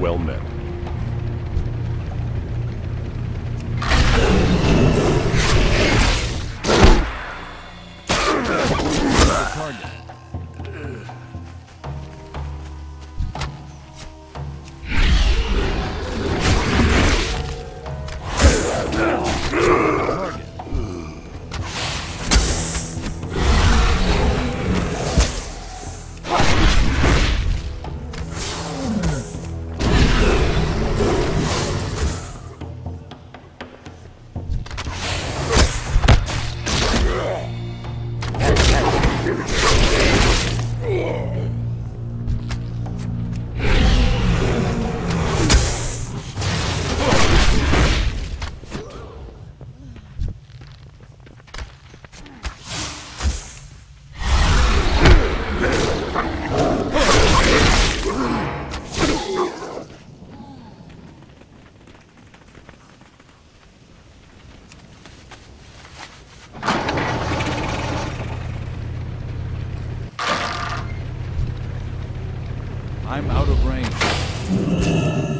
Well met. I'm out of range.